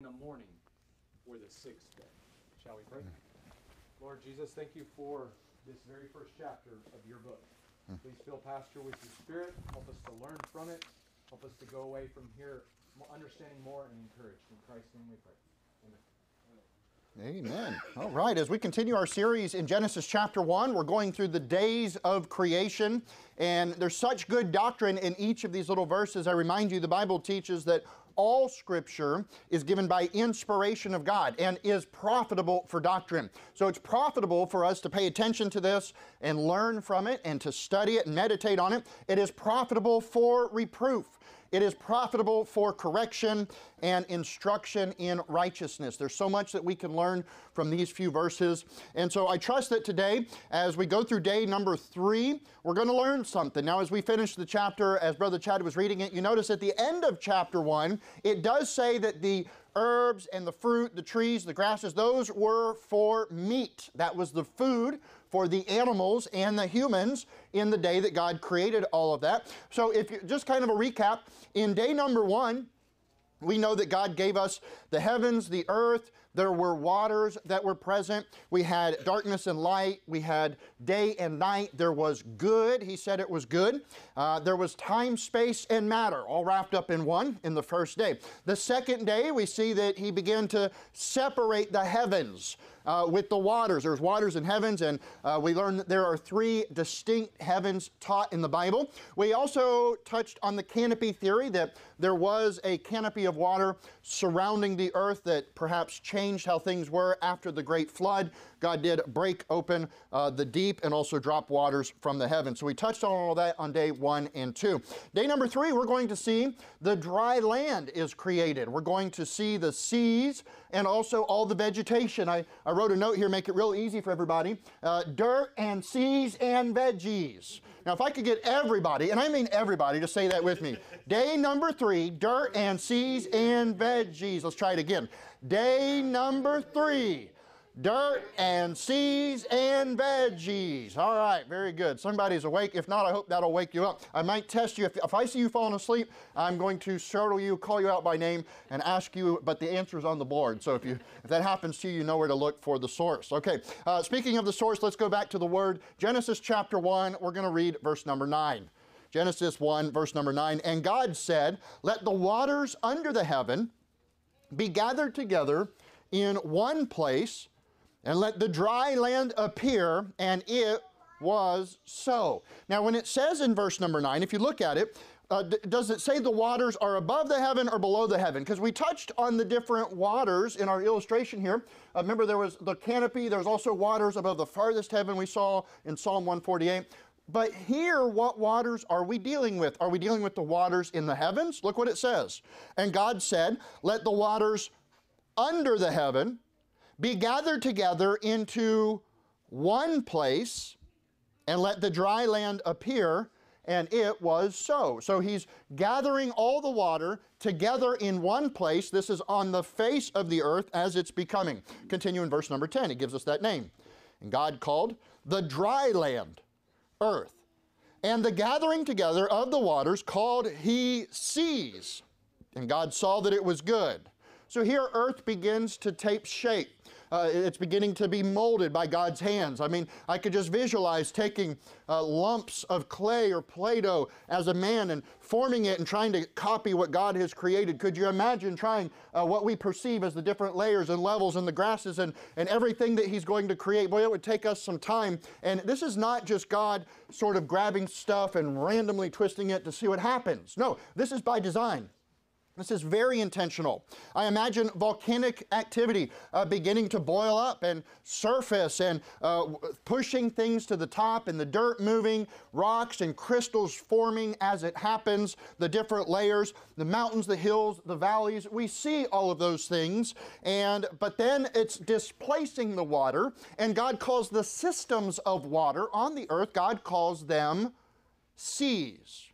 in the morning or the sixth day. Shall we pray? Lord Jesus, thank you for this very first chapter of your book. Please fill Pastor with your spirit. Help us to learn from it. Help us to go away from here understanding more and encouraged. In Christ's name we pray. Amen. Amen. All right, as we continue our series in Genesis chapter 1, we're going through the days of creation, and there's such good doctrine in each of these little verses. I remind you, the Bible teaches that all Scripture is given by inspiration of God and is profitable for doctrine. So it's profitable for us to pay attention to this and learn from it and to study it and meditate on it. It is profitable for reproof. It is profitable for correction and instruction in righteousness. There's so much that we can learn from these few verses. And so I trust that today, as we go through day number three, we're going to learn something. Now, as we finish the chapter, as Brother Chad was reading it, you notice at the end of chapter one, it does say that the herbs and the fruit, the trees, the grasses, those were for meat. That was the food for the animals and the humans in the day that God created all of that. So, if you just kind of a recap, in day number one, we know that God gave us the heavens, the earth, there were waters that were present. We had darkness and light. We had day and night. There was good. He said it was good. Uh, there was time, space, and matter, all wrapped up in one in the first day. The second day, we see that he began to separate the heavens uh, with the waters. There's waters and heavens, and uh, we learned that there are three distinct heavens taught in the Bible. We also touched on the canopy theory that there was a canopy of water surrounding the earth that perhaps changed how things were after the great flood. God did break open uh, the deep and also drop waters from the heavens. So we touched on all that on day one and two. Day number three, we're going to see the dry land is created. We're going to see the seas and also all the vegetation. I, I wrote a note here, make it real easy for everybody. Uh, dirt and seas and veggies. Now, if I could get everybody, and I mean everybody, to say that with me. Day number three, dirt and seas and veggies. Let's try it again. Day number three, dirt and seas and veggies. All right, very good. Somebody's awake. If not, I hope that'll wake you up. I might test you. If, if I see you falling asleep, I'm going to startle you, call you out by name, and ask you, but the answer is on the board. So if, you, if that happens to you, you know where to look for the source. Okay, uh, speaking of the source, let's go back to the word. Genesis chapter 1, we're going to read verse number 9. Genesis 1, verse number 9. And God said, Let the waters under the heaven be gathered together in one place and let the dry land appear, and it was so. Now, when it says in verse number nine, if you look at it, uh, does it say the waters are above the heaven or below the heaven? Because we touched on the different waters in our illustration here. Uh, remember, there was the canopy, there was also waters above the farthest heaven we saw in Psalm 148. But here, what waters are we dealing with? Are we dealing with the waters in the heavens? Look what it says. And God said, Let the waters under the heaven be gathered together into one place, and let the dry land appear. And it was so. So he's gathering all the water together in one place. This is on the face of the earth as it's becoming. Continue in verse number 10. He gives us that name. And God called the dry land earth. And the gathering together of the waters called he seas. And God saw that it was good. So here earth begins to take shape uh, it's beginning to be molded by God's hands. I mean, I could just visualize taking uh, lumps of clay or Play Doh as a man and forming it and trying to copy what God has created. Could you imagine trying uh, what we perceive as the different layers and levels and the grasses and, and everything that He's going to create? Boy, it would take us some time. And this is not just God sort of grabbing stuff and randomly twisting it to see what happens. No, this is by design. This is very intentional. I imagine volcanic activity uh, beginning to boil up and surface and uh, pushing things to the top and the dirt moving, rocks and crystals forming as it happens, the different layers, the mountains, the hills, the valleys. We see all of those things. And but then it's displacing the water, and God calls the systems of water on the earth, God calls them seas.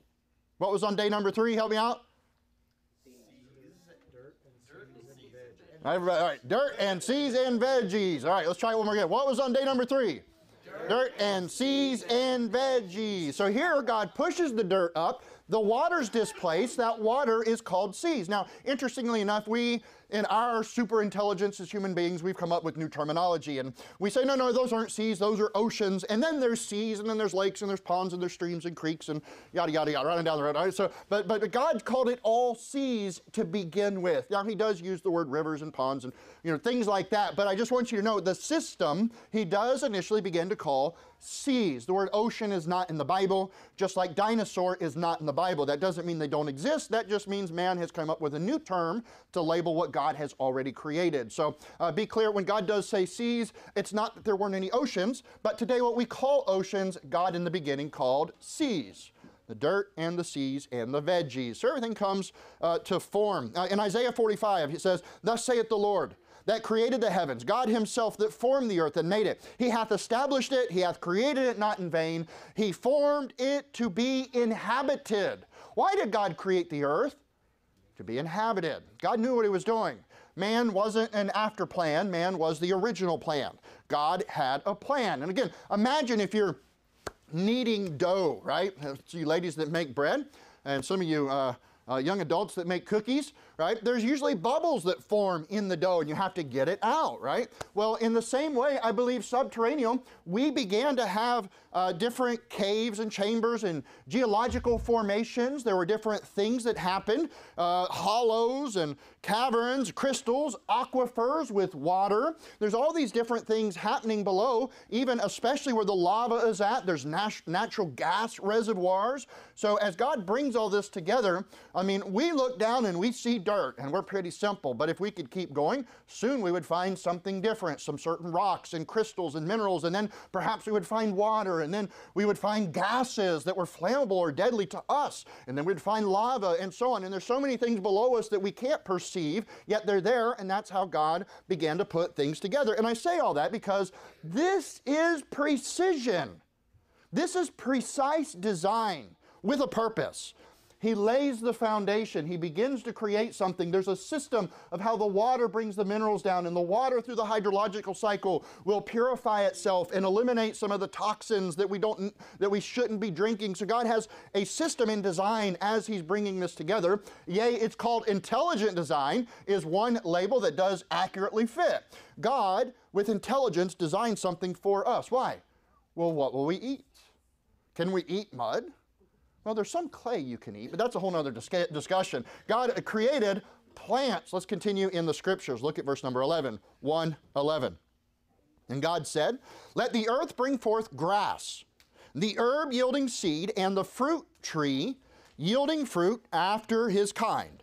What was on day number three? Help me out. All right, all right, dirt and seas and veggies. All right, let's try it one more again. What was on day number three? Dirt, dirt and seas and veggies. So here God pushes the dirt up. The water's displaced. That water is called seas. Now, interestingly enough, we in our super intelligence as human beings, we've come up with new terminology. And we say, no, no, those aren't seas, those are oceans. And then there's seas, and then there's lakes, and there's ponds, and there's streams, and creeks, and yada, yada, yada, running down the road. All right, so, but, but God called it all seas to begin with. Now, He does use the word rivers and ponds and you know, things like that. But I just want you to know the system He does initially begin to call seas. The word ocean is not in the Bible, just like dinosaur is not in the Bible. That doesn't mean they don't exist. That just means man has come up with a new term to label what God has already created. So uh, be clear when God does say seas, it's not that there weren't any oceans, but today what we call oceans, God in the beginning called seas the dirt and the seas and the veggies. So everything comes uh, to form. Uh, in Isaiah 45, he says, Thus saith the Lord, that created the heavens, God Himself that formed the earth and made it. He hath established it, He hath created it not in vain. He formed it to be inhabited. Why did God create the earth? To be inhabited. God knew what He was doing. Man wasn't an after plan, man was the original plan. God had a plan. And again, imagine if you're kneading dough, right? So you ladies that make bread, and some of you uh, uh, young adults that make cookies, right? There's usually bubbles that form in the dough and you have to get it out, right? Well, in the same way, I believe subterranean, we began to have uh, different caves and chambers and geological formations. There were different things that happened uh, hollows and caverns, crystals, aquifers with water. There's all these different things happening below, even especially where the lava is at. There's nat- natural gas reservoirs. So as God brings all this together, I mean, we look down and we see dirt, and we're pretty simple. But if we could keep going, soon we would find something different, some certain rocks and crystals and minerals, and then perhaps we would find water, and then we would find gases that were flammable or deadly to us, and then we'd find lava and so on. And there's so many things below us that we can't perceive, yet they're there, and that's how God began to put things together. And I say all that because this is precision. This is precise design with a purpose. He lays the foundation. He begins to create something. There's a system of how the water brings the minerals down, and the water through the hydrological cycle will purify itself and eliminate some of the toxins that we don't that we shouldn't be drinking. So God has a system in design as He's bringing this together. Yea, it's called intelligent design. Is one label that does accurately fit. God, with intelligence, designed something for us. Why? Well, what will we eat? Can we eat mud? Well, there's some clay you can eat, but that's a whole other discussion. God created plants. Let's continue in the scriptures. Look at verse number 11. 1 11. And God said, Let the earth bring forth grass, the herb yielding seed, and the fruit tree yielding fruit after his kind,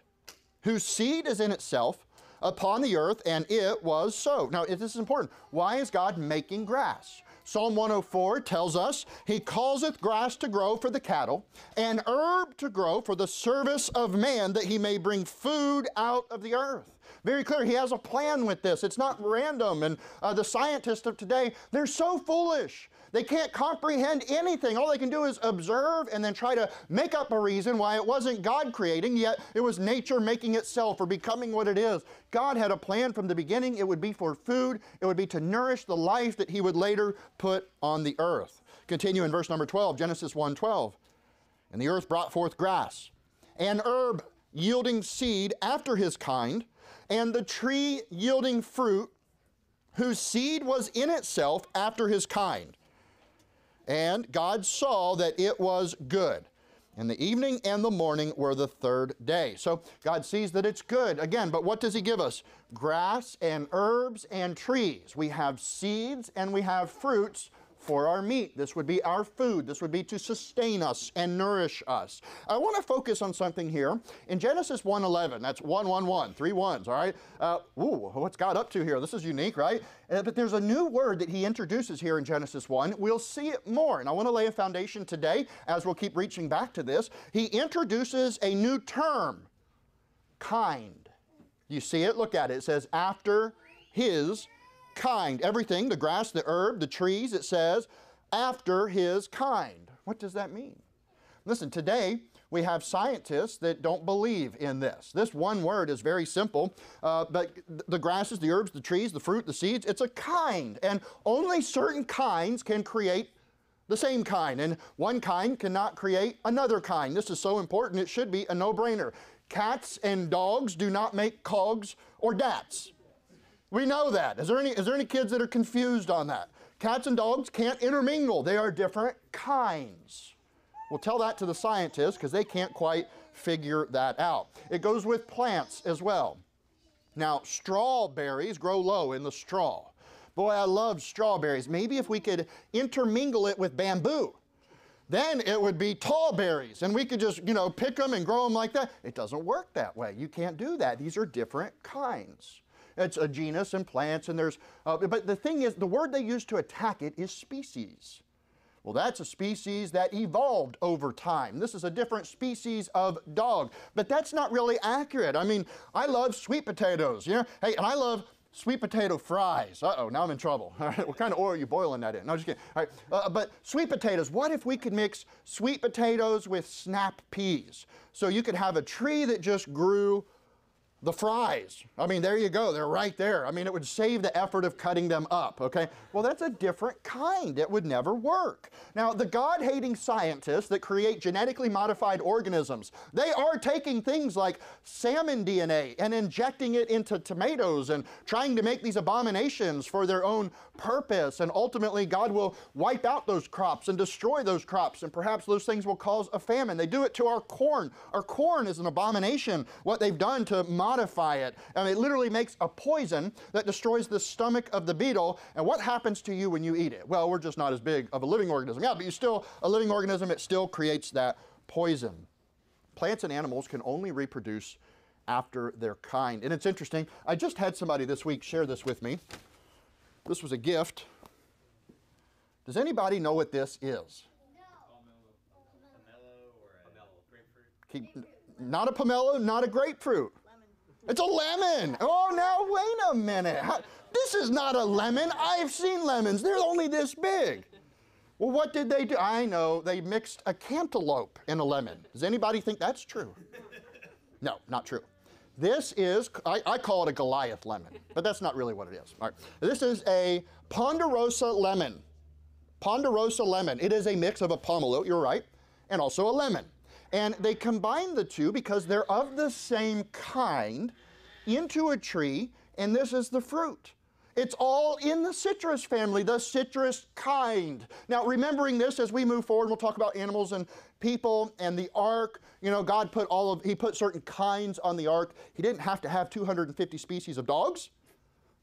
whose seed is in itself upon the earth, and it was so. Now, this is important. Why is God making grass? Psalm 104 tells us, He causeth grass to grow for the cattle, and herb to grow for the service of man, that he may bring food out of the earth. Very clear, he has a plan with this. It's not random. And uh, the scientists of today, they're so foolish. They can't comprehend anything. All they can do is observe and then try to make up a reason why it wasn't God creating, yet it was nature making itself or becoming what it is. God had a plan from the beginning. It would be for food, it would be to nourish the life that He would later put on the earth. Continue in verse number 12, Genesis 1 12. And the earth brought forth grass, and herb yielding seed after his kind, and the tree yielding fruit, whose seed was in itself after his kind. And God saw that it was good. And the evening and the morning were the third day. So God sees that it's good. Again, but what does He give us? Grass and herbs and trees. We have seeds and we have fruits for our meat. This would be our food. This would be to sustain us and nourish us. I want to focus on something here. In Genesis 1.11, that's 111, three ones, all right? Uh, ooh, what's God up to here? This is unique, right? Uh, but there's a new word that he introduces here in Genesis 1. We'll see it more. And I want to lay a foundation today as we'll keep reaching back to this. He introduces a new term, kind. You see it? Look at it. It says, after his kind. Everything, the grass, the herb, the trees, it says, after his kind. What does that mean? Listen, today we have scientists that don't believe in this. This one word is very simple, uh, but the grasses, the herbs, the trees, the fruit, the seeds, it's a kind. And only certain kinds can create the same kind. And one kind cannot create another kind. This is so important, it should be a no brainer. cats and dogs do not make cogs or dats. We know that. Is there any, is there any kids that are confused on that? Cats and dogs can't intermingle, they are different kinds. We'll tell that to the scientists because they can't quite figure that out. It goes with plants as well. Now, strawberries grow low in the straw. Boy, I love strawberries. Maybe if we could intermingle it with bamboo, then it would be tall berries and we could just, you know, pick them and grow them like that. It doesn't work that way. You can't do that. These are different kinds. It's a genus and plants, and there's, uh, but the thing is, the word they use to attack it is species. Well, that's a species that evolved over time. This is a different species of dog, but that's not really accurate. I mean, I love sweet potatoes, you know? Hey, and I love sweet potato fries. Uh oh, now I'm in trouble. All right, what kind of oil are you boiling that in? No, I'm just kidding. All right, uh, but sweet potatoes, what if we could mix sweet potatoes with snap peas? So you could have a tree that just grew the fries. I mean, there you go, they're right there. I mean, it would save the effort of cutting them up, okay? Well, that's a different kind. It would never work. Now, the God hating scientists that create genetically modified organisms, they are taking things like salmon DNA and injecting it into tomatoes and trying to make these abominations for their own purpose. And ultimately, God will wipe out those crops and destroy those crops, and perhaps those things will cause a famine. They do it to our corn. Our corn is an abomination, what they've done to modify it. And it literally makes a poison that destroys the stomach of the beetle. And what happens to you when you eat it? Well, we're just not as big of a living organism. Yeah, but you still, a living organism, it still creates that poison. Plants and animals can only reproduce after their kind. And it's interesting, I just had somebody this week share this with me. This was a gift. Does anybody know what this is? Keep, not a pomelo, not a grapefruit. It's a lemon. Oh, now wait a minute. How, this is not a lemon. I've seen lemons. They're only this big. Well, what did they do? I know they mixed a cantaloupe in a lemon. Does anybody think that's true? No, not true. This is, I, I, call it a Goliath lemon, but that's not really what it is. All right. This is a Ponderosa lemon. Ponderosa lemon. It is a mix of a pomelo, you're right, and also a lemon. And they combine the two because they're of the same kind into a tree, and this is the fruit. It's all in the citrus family, the citrus kind. Now, remembering this as we move forward, we'll talk about animals and people and the ark. You know, God put all of, He put certain kinds on the ark. He didn't have to have 250 species of dogs.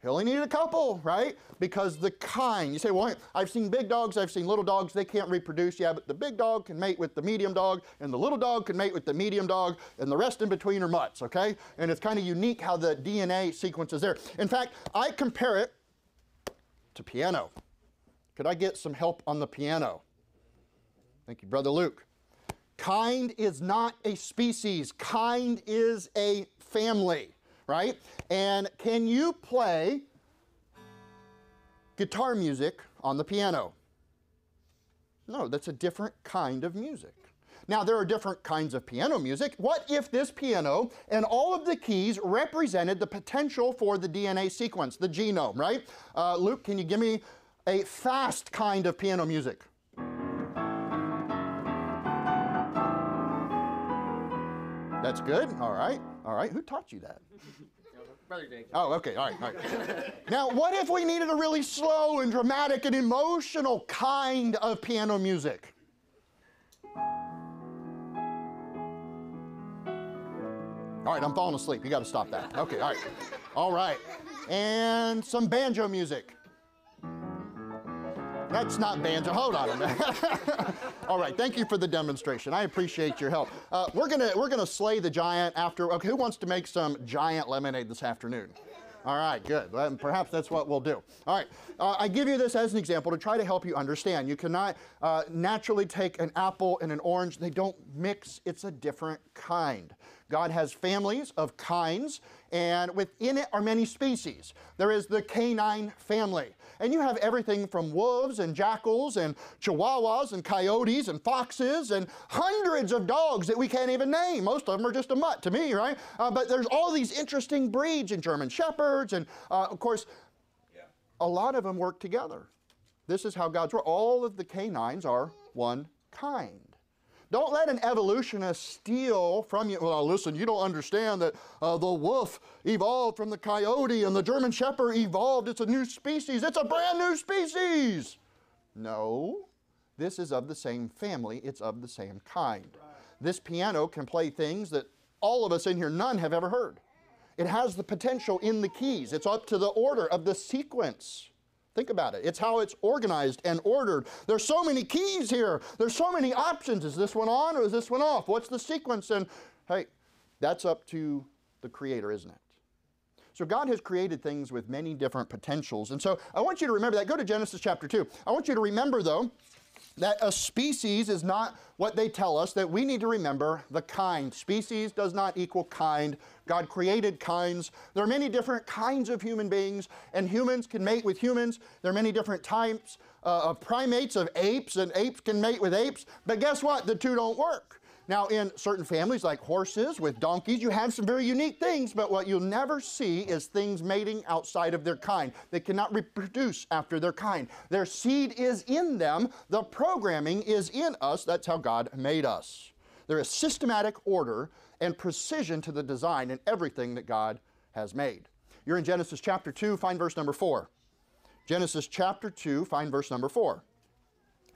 He only needed a couple, right? Because the kind, you say, well, I've seen big dogs, I've seen little dogs, they can't reproduce. Yeah, but the big dog can mate with the medium dog, and the little dog can mate with the medium dog, and the rest in between are mutts, okay? And it's kind of unique how the DNA sequence is there. In fact, I compare it to piano. Could I get some help on the piano? Thank you, Brother Luke. Kind is not a species, kind is a family right? And can you play guitar music on the piano? No, that's a different kind of music. Now, there are different kinds of piano music. What if this piano and all of the keys represented the potential for the DNA sequence, the genome, right? Uh, Luke, can you give me a fast kind of piano music? That's good. All right. All right. Who taught you that? Brother Jake. Oh, okay. All right. All right. now, what if we needed a really slow and dramatic and emotional kind of piano music? All right, I'm falling asleep. You got to stop that. Okay, all right. All right. And some banjo music. That's not banjo. Hold on a minute. All right, thank you for the demonstration. I appreciate your help. Uh, we're gonna we're gonna slay the giant after. Okay, who wants to make some giant lemonade this afternoon? All right, good. Well, perhaps that's what we'll do. All right, uh, I give you this as an example to try to help you understand. You cannot uh, naturally take an apple and an orange. They don't mix. It's a different kind. God has families of kinds, and within it are many species. There is the canine family. And you have everything from wolves and jackals and chihuahuas and coyotes and foxes and hundreds of dogs that we can't even name. Most of them are just a mutt to me, right? Uh, but there's all these interesting breeds and German shepherds, and uh, of course, yeah. a lot of them work together. This is how God's work. All of the canines are one kind. Don't let an evolutionist steal from you. Well, listen, you don't understand that uh, the wolf evolved from the coyote and the German shepherd evolved. It's a new species. It's a brand new species. No, this is of the same family, it's of the same kind. This piano can play things that all of us in here, none have ever heard. It has the potential in the keys, it's up to the order of the sequence. Think about it. It's how it's organized and ordered. There's so many keys here. There's so many options. Is this one on or is this one off? What's the sequence? And hey, that's up to the Creator, isn't it? So God has created things with many different potentials. And so I want you to remember that. Go to Genesis chapter 2. I want you to remember, though, that a species is not what they tell us, that we need to remember the kind. Species does not equal kind. God created kinds. There are many different kinds of human beings, and humans can mate with humans. There are many different types uh, of primates, of apes, and apes can mate with apes. But guess what? The two don't work. Now, in certain families like horses with donkeys, you have some very unique things, but what you'll never see is things mating outside of their kind. They cannot reproduce after their kind. Their seed is in them, the programming is in us. That's how God made us. There is systematic order and precision to the design in everything that God has made. You're in Genesis chapter 2, find verse number 4. Genesis chapter 2, find verse number 4.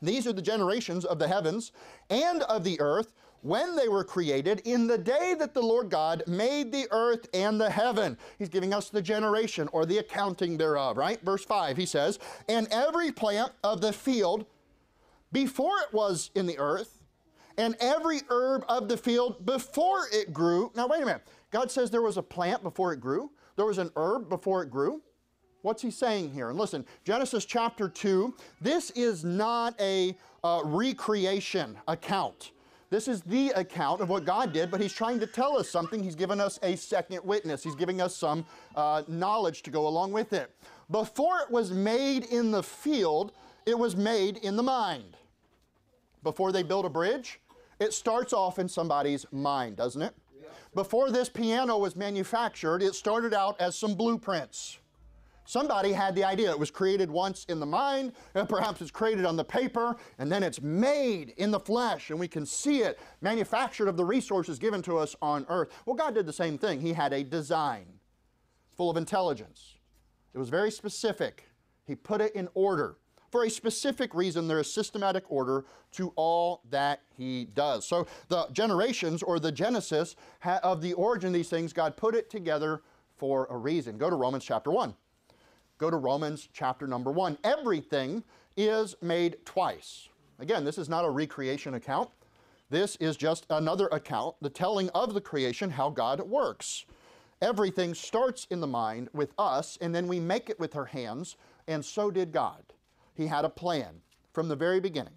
These are the generations of the heavens and of the earth when they were created in the day that the Lord God made the earth and the heaven. He's giving us the generation or the accounting thereof, right? Verse 5, he says, And every plant of the field before it was in the earth, and every herb of the field before it grew. Now, wait a minute. God says there was a plant before it grew, there was an herb before it grew. What's he saying here? And listen, Genesis chapter 2, this is not a uh, recreation account. This is the account of what God did, but He's trying to tell us something. He's given us a second witness. He's giving us some uh, knowledge to go along with it. Before it was made in the field, it was made in the mind. Before they build a bridge, it starts off in somebody's mind, doesn't it? Before this piano was manufactured, it started out as some blueprints. Somebody had the idea. It was created once in the mind, and perhaps it's created on the paper, and then it's made in the flesh, and we can see it manufactured of the resources given to us on earth. Well, God did the same thing. He had a design full of intelligence, it was very specific. He put it in order. For a specific reason, there is systematic order to all that He does. So, the generations or the genesis of the origin of these things, God put it together for a reason. Go to Romans chapter 1. Go to Romans chapter number one. Everything is made twice. Again, this is not a recreation account. This is just another account, the telling of the creation, how God works. Everything starts in the mind with us, and then we make it with our hands, and so did God. He had a plan from the very beginning.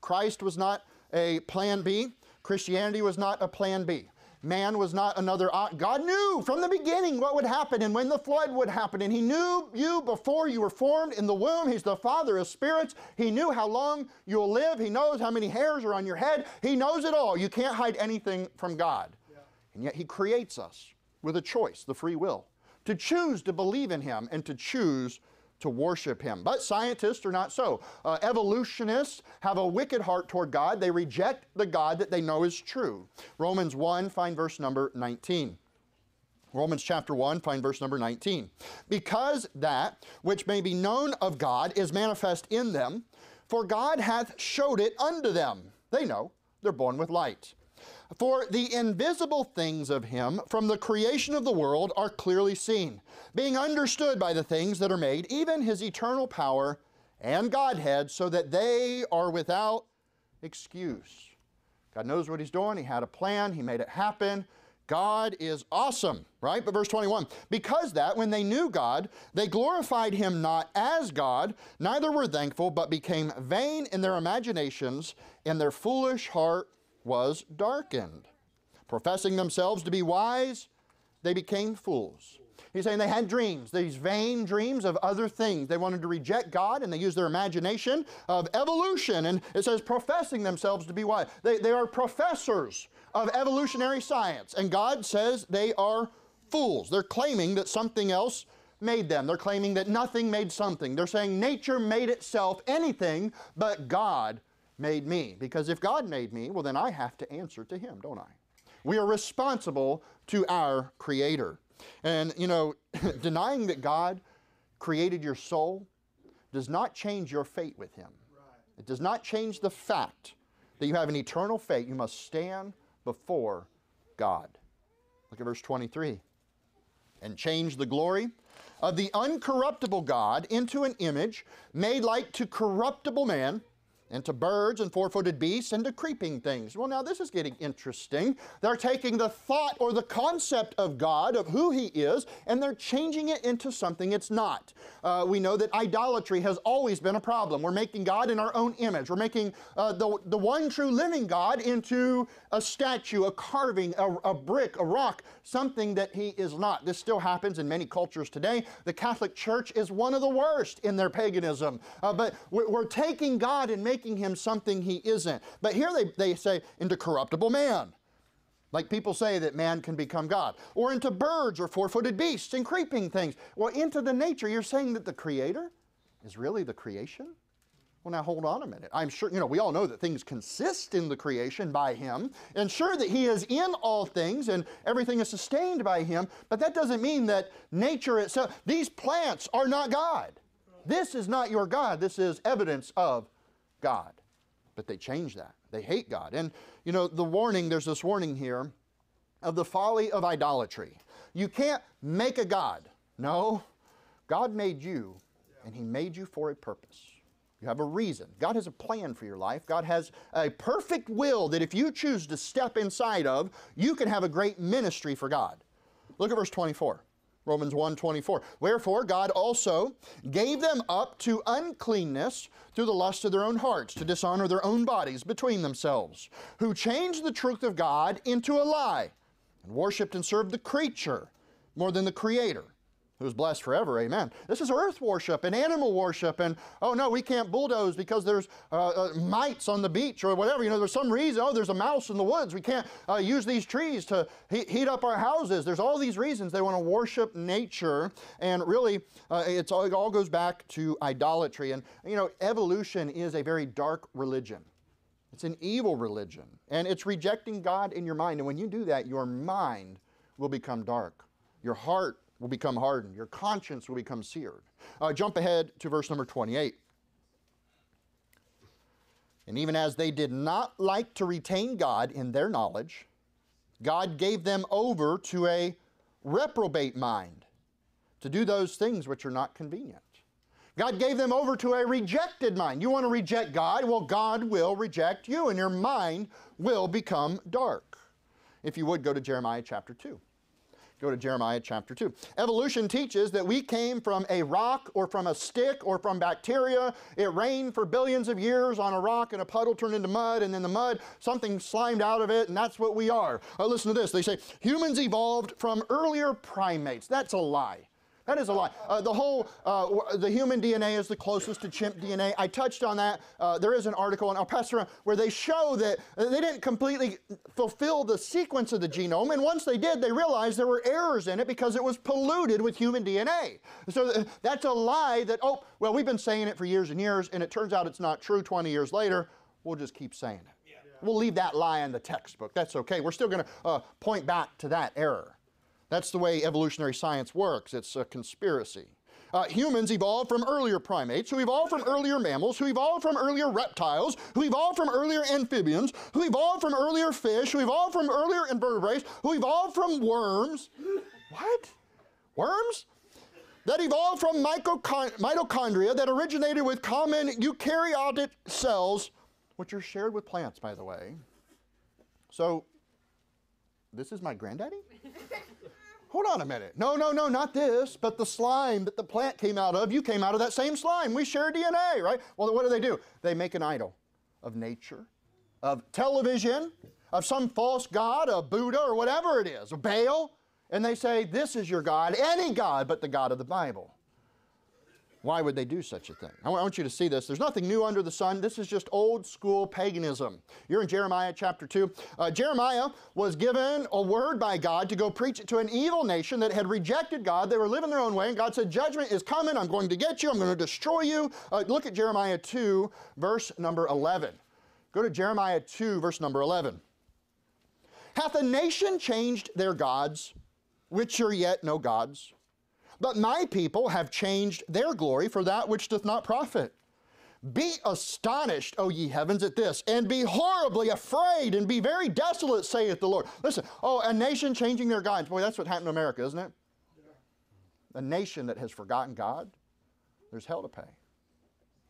Christ was not a plan B, Christianity was not a plan B. Man was not another. God knew from the beginning what would happen and when the flood would happen. And He knew you before you were formed in the womb. He's the Father of spirits. He knew how long you'll live. He knows how many hairs are on your head. He knows it all. You can't hide anything from God. Yeah. And yet He creates us with a choice, the free will, to choose to believe in Him and to choose to worship him. But scientists are not so. Uh, evolutionists have a wicked heart toward God. They reject the God that they know is true. Romans 1, find verse number 19. Romans chapter 1, find verse number 19. Because that which may be known of God is manifest in them, for God hath showed it unto them. They know, they're born with light. For the invisible things of him from the creation of the world are clearly seen, being understood by the things that are made, even his eternal power and Godhead, so that they are without excuse. God knows what he's doing. He had a plan, he made it happen. God is awesome, right? But verse 21 because that when they knew God, they glorified him not as God, neither were thankful, but became vain in their imaginations, and their foolish heart was darkened. Professing themselves to be wise, they became fools. He's saying they had dreams, these vain dreams of other things. They wanted to reject God and they used their imagination of evolution. And it says, professing themselves to be wise. They, they are professors of evolutionary science. And God says they are fools. They're claiming that something else made them. They're claiming that nothing made something. They're saying nature made itself anything but God made me. Because if God made me, well, then I have to answer to Him, don't I? We are responsible to our Creator. And, you know, denying that God created your soul does not change your fate with Him. It does not change the fact that you have an eternal fate. You must stand before God. Look at verse 23. And change the glory of the uncorruptible God into an image made like to corruptible man and to birds and four footed beasts and to creeping things. Well, now this is getting interesting. They're taking the thought or the concept of God, of who He is, and they're changing it into something it's not. Uh, we know that idolatry has always been a problem. We're making God in our own image. We're making uh, the, the one true living God into a statue, a carving, a, a brick, a rock, something that He is not. This still happens in many cultures today. The Catholic Church is one of the worst in their paganism. Uh, but we're, we're taking God and making making him something he isn't. But here they, they say, into corruptible man. Like people say that man can become God. Or into birds or four footed beasts and creeping things. Well, into the nature, you're saying that the Creator is really the creation? Well, now hold on a minute. I'm sure, you know, we all know that things consist in the creation by Him, and sure that He is in all things and everything is sustained by Him, but that doesn't mean that nature itself, these plants are not God. This is not your God. This is evidence of God. But they change that. They hate God. And, you know, the warning, there's this warning here of the folly of idolatry. You can't make a God. No, God made you, and He made you for a purpose. You have a reason. God has a plan for your life. God has a perfect will that if you choose to step inside of, you can have a great ministry for God. Look at verse 24. Romans 1:24. Wherefore God also gave them up to uncleanness through the lust of their own hearts, to dishonor their own bodies between themselves, who changed the truth of God into a lie, and worshiped and served the creature more than the Creator who is blessed forever. Amen. This is earth worship and animal worship, and oh no, we can't bulldoze because there's uh, uh, mites on the beach or whatever. You know, there's some reason. Oh, there's a mouse in the woods. We can't uh, use these trees to heat, heat, up our houses. There's all these reasons they want to worship nature, and really, uh, it's all, it all goes back to idolatry. And you know, evolution is a very dark religion. It's an evil religion, and it's rejecting God in your mind. And when you do that, your mind will become dark. Your heart will become hardened. Your conscience will become seared. Uh, jump ahead to verse number 28. And even as they did not like to retain God in their knowledge, God gave them over to a reprobate mind to do those things which are not convenient. God gave them over to a rejected mind. You want to reject God? Well, God will reject you, and your mind will become dark. If you would go to Jeremiah chapter 2. Go to Jeremiah chapter 2. Evolution teaches that we came from a rock or from a stick or from bacteria. It rained for billions of years on a rock and a puddle turned into mud, and then the mud, something slimed out of it, and that's what we are. Uh, listen to this. They say humans evolved from earlier primates. That's a lie. That is a lie. Uh, the whole, uh, the human DNA is the closest to chimp DNA. I touched on that. Uh, there is an article, and I'll pass around, where they show that they didn't completely fulfill the sequence of the genome, and once they did, they realized there were errors in it because it was polluted with human DNA. So uh, that's a lie that, oh, well, we've been saying it for years and years, and it turns out it's not true 20 years later. We'll just keep saying it. We'll leave that lie in the textbook. That's okay. We're still going to uh, point back to that error. That's the way evolutionary science works. It's a conspiracy. Uh, humans evolved from earlier primates, who evolved from earlier mammals, who evolved from earlier reptiles, who evolved from earlier amphibians, who evolved from earlier fish, who evolved from earlier invertebrates, who evolved from worms. What? Worms? That evolved from mitochondria that originated with common eukaryotic cells, which are shared with plants, by the way. So, this is my granddaddy? hold on a minute. No, no, no, not this, but the slime that the plant came out of, you came out of that same slime. We share DNA, right? Well, what do they do? They make an idol of nature, of television, of some false god, a Buddha or whatever it is, a Baal, and they say, This is your God, any God but the God of the Bible. Why would they do such a thing? I want you to see this. There's nothing new under the sun. This is just old school paganism. You're in Jeremiah chapter 2. Uh, Jeremiah was given a word by God to go preach it to an evil nation that had rejected God. They were living their own way, and God said, Judgment is coming. I'm going to get you. I'm going to destroy you. Uh, look at Jeremiah 2, verse number 11. Go to Jeremiah 2, verse number 11. Hath a nation changed their gods, which are yet no gods? But my people have changed their glory for that which doth not profit. Be astonished, O ye heavens, at this, and be horribly afraid, and be very desolate, saith the Lord. Listen, oh, a nation changing their gods. Boy, that's what happened to America, isn't it? A nation that has forgotten God, there's hell to pay.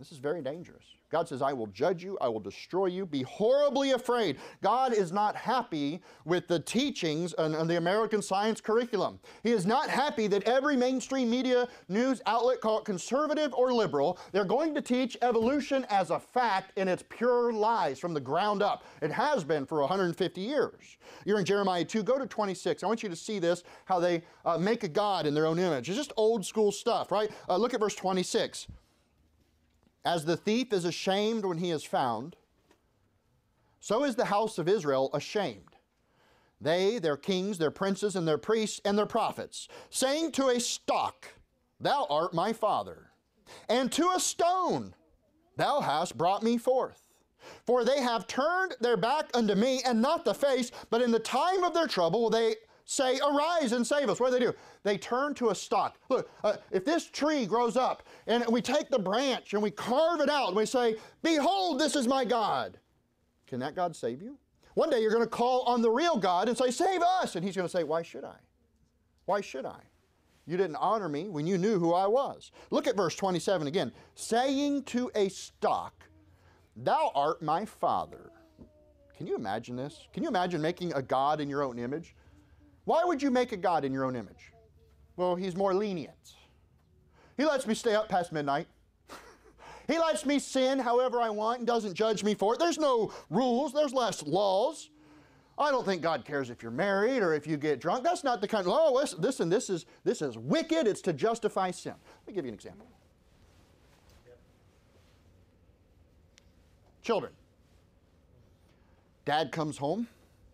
This is very dangerous. God says, I will judge you, I will destroy you, be horribly afraid. God is not happy with the teachings on, the American science curriculum. He is not happy that every mainstream media news outlet, call it conservative or liberal, they're going to teach evolution as a fact and it's pure lies from the ground up. It has been for 150 years. You're in Jeremiah 2, go to 26. I want you to see this, how they uh, make a God in their own image. It's just old school stuff, right? Uh, look at verse 26. As the thief is ashamed when he is found, so is the house of Israel ashamed. They, their kings, their princes, and their priests, and their prophets, saying to a stock, Thou art my father, and to a stone, Thou hast brought me forth. For they have turned their back unto me, and not the face, but in the time of their trouble they say, Arise and save us. What do they do? They turn to a stock. Look, uh, if this tree grows up and we take the branch and we carve it out and we say, Behold, this is my God, can that God save you? One day you're going to call on the real God and say, Save us. And he's going to say, Why should I? Why should I? You didn't honor me when you knew who I was. Look at verse 27 again. Saying to a stock, Thou art my father. Can you imagine this? Can you imagine making a God in your own image? Why would you make a God in your own image? Well, he's more lenient. He lets me stay up past midnight. he lets me sin however I want and doesn't judge me for it. There's no rules, there's less laws. I don't think God cares if you're married or if you get drunk. That's not the kind of, oh, listen, this is, this is wicked. It's to justify sin. Let me give you an example. Children. Dad comes home.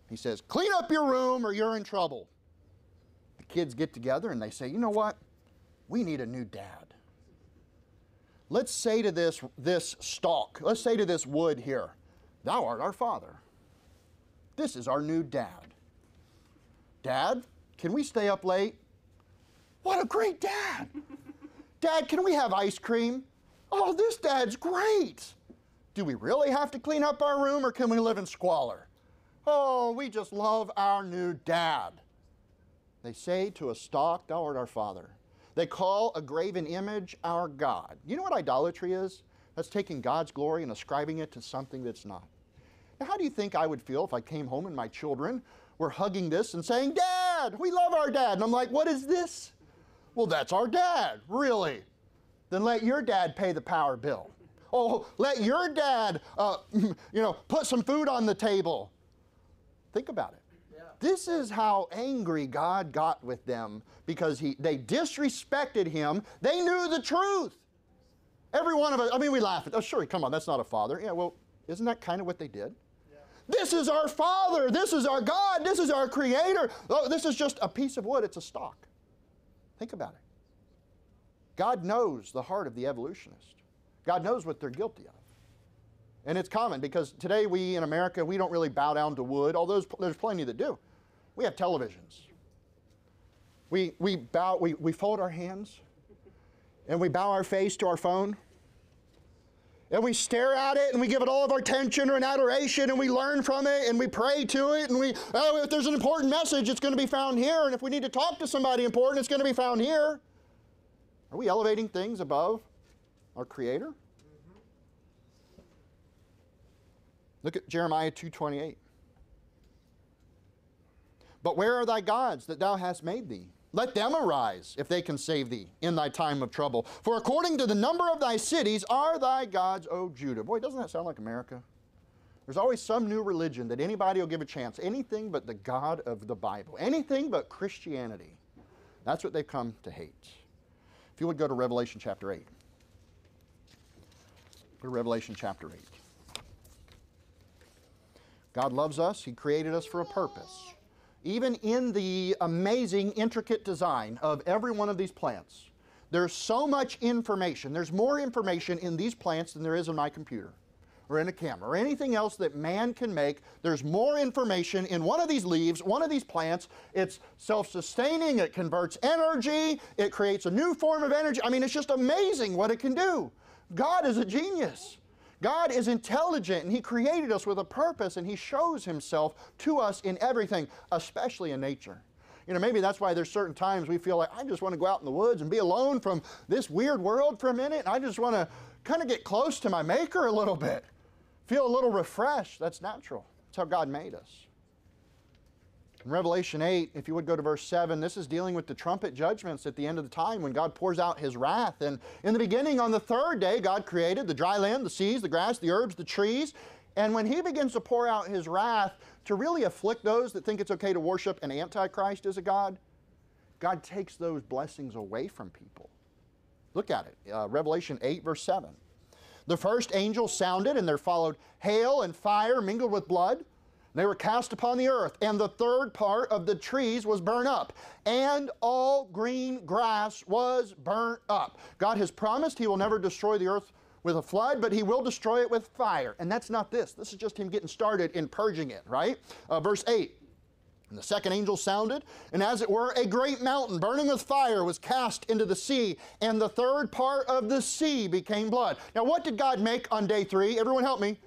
He says, clean up your room or you're in trouble. The kids get together and they say, you know what? We need a new dad. Let's say to this, this stalk, let's say to this wood here, thou art our father. This is our new dad. Dad, can we stay up late? What a great dad! dad, can we have ice cream? Oh, this dad's great! Do we really have to clean up our room or can we live in squalor? Oh, we just love our new dad. They say to a stock, Thou art our father. They call a graven image our God. You know what idolatry is? That's taking God's glory and ascribing it to something that's not. Now, how do you think I would feel if I came home and my children were hugging this and saying, Dad, we love our dad? And I'm like, What is this? Well, that's our dad. Really? Then let your dad pay the power bill. Oh, let your dad, uh, you know, put some food on the table. Think about it. Yeah. This is how angry God got with them because he, they disrespected him. They knew the truth. Every one of us, I mean, we laugh at, oh, sure, come on, that's not a father. Yeah, well, isn't that kind of what they did? Yeah. This is our Father. This is our God. This is our Creator. Oh, this is just a piece of wood. It's a stalk. Think about it. God knows the heart of the evolutionist. God knows what they're guilty of. And it's common because today we in America, we don't really bow down to wood, although there's plenty that do. We have televisions. We, we bow, we, we fold our hands and we bow our face to our phone and we stare at it and we give it all of our attention and adoration and we learn from it and we pray to it and we, oh, if there's an important message, it's going to be found here. And if we need to talk to somebody important, it's going to be found here. Are we elevating things above our Creator? Look at Jeremiah 2:28. But where are thy gods that thou hast made thee? Let them arise, if they can save thee in thy time of trouble. For according to the number of thy cities are thy gods, O Judah. Boy, doesn't that sound like America? There's always some new religion that anybody will give a chance. Anything but the God of the Bible. Anything but Christianity. That's what they've come to hate. If you would go to Revelation chapter 8. Go to Revelation chapter 8. God loves us, He created us for a purpose. Even in the amazing, intricate design of every one of these plants, there's so much information. There's more information in these plants than there is in my computer. or in a camera or anything else that man can make. There's more information in one of these leaves, one of these plants. It's self sustaining, it converts energy, it creates a new form of energy. I mean, it's just amazing what it can do. God is a genius. God is intelligent and He created us with a purpose and He shows Himself to us in everything, especially in nature. You know, maybe that's why there's certain times we feel like I just want to go out in the woods and be alone from this weird world for a minute. I just want to kind of get close to my Maker a little bit, feel a little refreshed. That's natural. That's how God made us. In Revelation 8, if you would go to verse 7, this is dealing with the trumpet judgments at the end of the time when God pours out his wrath. And in the beginning, on the third day, God created the dry land, the seas, the grass, the herbs, the trees. And when he begins to pour out his wrath to really afflict those that think it's okay to worship an antichrist as a God, God takes those blessings away from people. Look at it. Uh, Revelation 8, verse 7. The first angel sounded, and there followed hail and fire mingled with blood. They were cast upon the earth, and the third part of the trees was burnt up, and all green grass was burnt up. God has promised He will never destroy the earth with a flood, but He will destroy it with fire. And that's not this. This is just Him getting started in purging it, right? Uh, verse 8. And the second angel sounded, and as it were, a great mountain burning with fire was cast into the sea, and the third part of the sea became blood. Now, what did God make on day three? Everyone help me.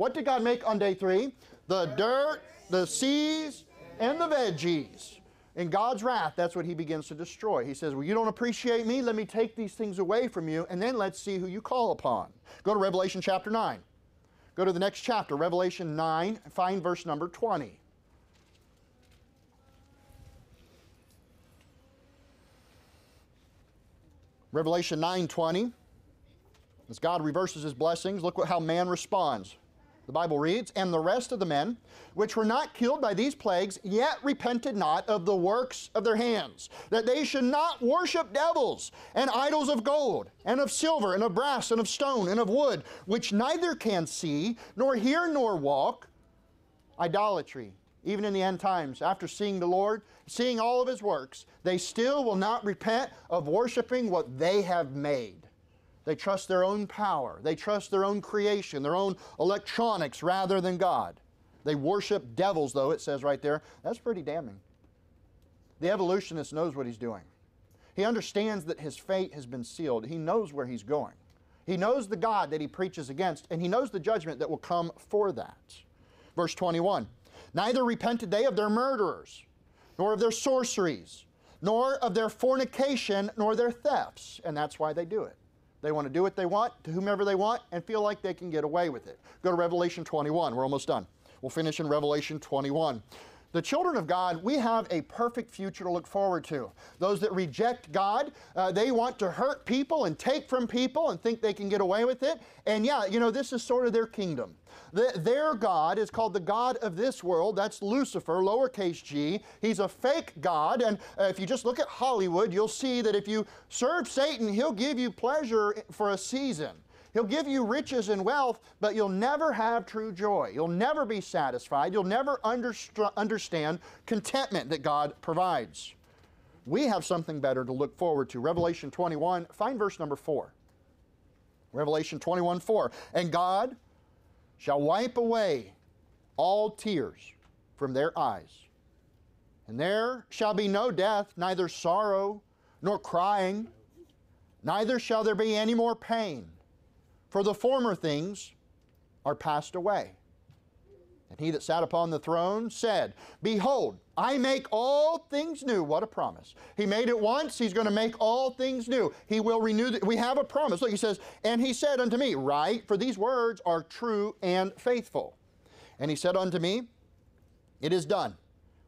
What did God make on day three? The dirt, the seas, and the veggies. In God's wrath, that's what he begins to destroy. He says, Well, you don't appreciate me? Let me take these things away from you, and then let's see who you call upon. Go to Revelation chapter 9. Go to the next chapter, Revelation 9, find verse number 20. Revelation 9:20. As God reverses his blessings, look what, how man responds. The Bible reads, And the rest of the men, which were not killed by these plagues, yet repented not of the works of their hands, that they should not worship devils and idols of gold, and of silver, and of brass, and of stone, and of wood, which neither can see, nor hear, nor walk. Idolatry. Even in the end times, after seeing the Lord, seeing all of His works, they still will not repent of worshiping what they have made. They trust their own power. They trust their own creation, their own electronics rather than God. They worship devils, though, it says right there. That's pretty damning. The evolutionist knows what he's doing. He understands that his fate has been sealed. He knows where he's going. He knows the God that he preaches against, and he knows the judgment that will come for that. Verse 21 Neither repented they of their murderers, nor of their sorceries, nor of their fornication, nor their thefts. And that's why they do it. They want to do what they want to whomever they want and feel like they can get away with it. Go to Revelation 21. We're almost done. We'll finish in Revelation 21. The children of God, we have a perfect future to look forward to. Those that reject God, uh, they want to hurt people and take from people and think they can get away with it. And yeah, you know, this is sort of their kingdom. The, their God is called the God of this world. That's Lucifer, lowercase g. He's a fake God. And uh, if you just look at Hollywood, you'll see that if you serve Satan, he'll give you pleasure for a season. He'll give you riches and wealth, but you'll never have true joy. You'll never be satisfied. You'll never underst- understand contentment that God provides. We have something better to look forward to. Revelation 21, find verse number 4. Revelation 21, 4. And God shall wipe away all tears from their eyes. And there shall be no death, neither sorrow nor crying, neither shall there be any more pain, for the former things are passed away. And he that sat upon the throne said, Behold, I make all things new. What a promise. He made it once, he's going to make all things new. He will renew. The, we have a promise. Look, he says, And he said unto me, Write, for these words are true and faithful. And he said unto me, It is done.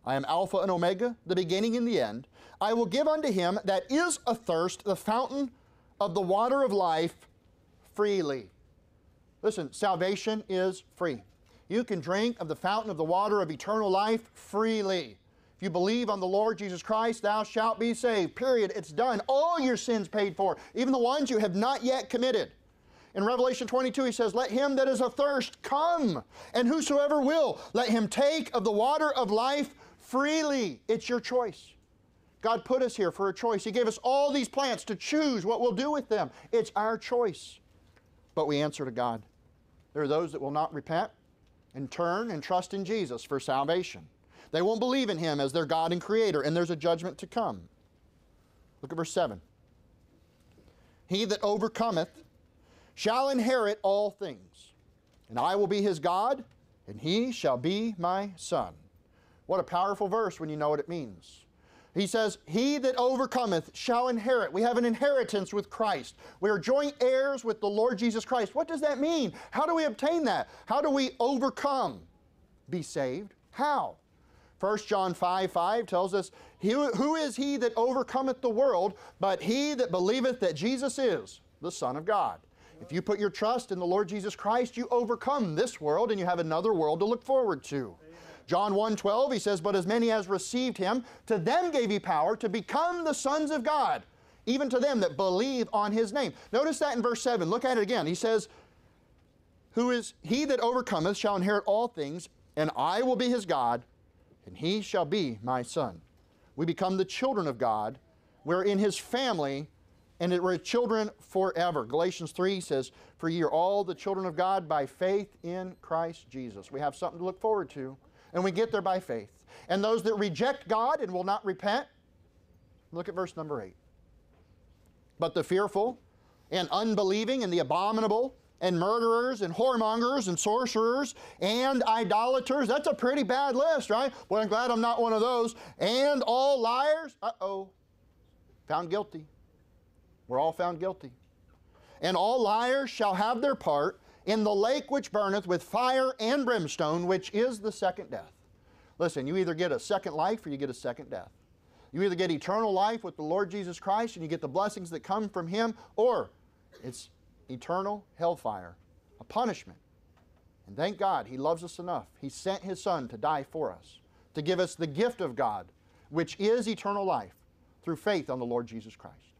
I am Alpha and Omega, the beginning and the end. I will give unto him that is athirst the fountain of the water of life freely. Listen, salvation is free. You can drink of the fountain of the water of eternal life freely. If you believe on the Lord Jesus Christ, thou shalt be saved. Period. It's done. All your sins paid for, even the ones you have not yet committed. In Revelation 22, he says, Let him that is athirst come, and whosoever will, let him take of the water of life freely. It's your choice. God put us here for a choice. He gave us all these plants to choose what we'll do with them. It's our choice. But we answer to God. There are those that will not repent and turn and trust in Jesus for salvation. They won't believe in Him as their God and Creator, and there's a judgment to come. Look at verse 7. He that overcometh shall inherit all things, and I will be his God, and he shall be my son. What a powerful verse when you know what it means. He says, He that overcometh shall inherit. We have an inheritance with Christ. We are joint heirs with the Lord Jesus Christ. What does that mean? How do we obtain that? How do we overcome? Be saved. How? 1 John 5 5 tells us, Who is he that overcometh the world, but he that believeth that Jesus is the Son of God? If you put your trust in the Lord Jesus Christ, you overcome this world and you have another world to look forward to. John 1 12, he says, But as many as received him, to them gave he power to become the sons of God, even to them that believe on his name. Notice that in verse 7. Look at it again. He says, Who is he that overcometh shall inherit all things, and I will be his God, and he shall be my son. We become the children of God. We're in his family, and we're children forever. Galatians 3 says, For ye are all the children of God by faith in Christ Jesus. We have something to look forward to, and we get there by faith. And those that reject God and will not repent, look at verse number 8. But the fearful and unbelieving and the abominable and murderers and whoremongers and sorcerers and idolaters. That's a pretty bad list, right? Well, I'm glad I'm not one of those. And all liars. Uh oh. Found guilty. We're all found guilty. And all liars shall have their part in the lake which burneth with fire and brimstone, which is the second death. Listen, you either get a second life or you get a second death. You either get eternal life with the Lord Jesus Christ and you get the blessings that come from Him, or it's eternal hellfire, a punishment. And thank God, He loves us enough. He sent His Son to die for us, to give us the gift of God, which is eternal life through faith on the Lord Jesus Christ.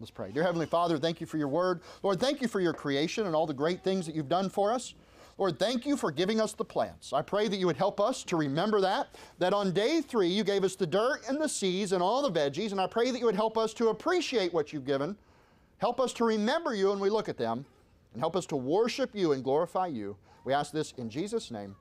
Let's pray. Dear Heavenly Father, thank you for your word. Lord, thank you for your creation and all the great things that you've done for us. Lord, thank you for giving us the plants. I pray that you would help us to remember that, that on day three you gave us the dirt and the seeds and all the veggies, and I pray that you would help us to appreciate what you've given Help us to remember you when we look at them, and help us to worship you and glorify you. We ask this in Jesus' name.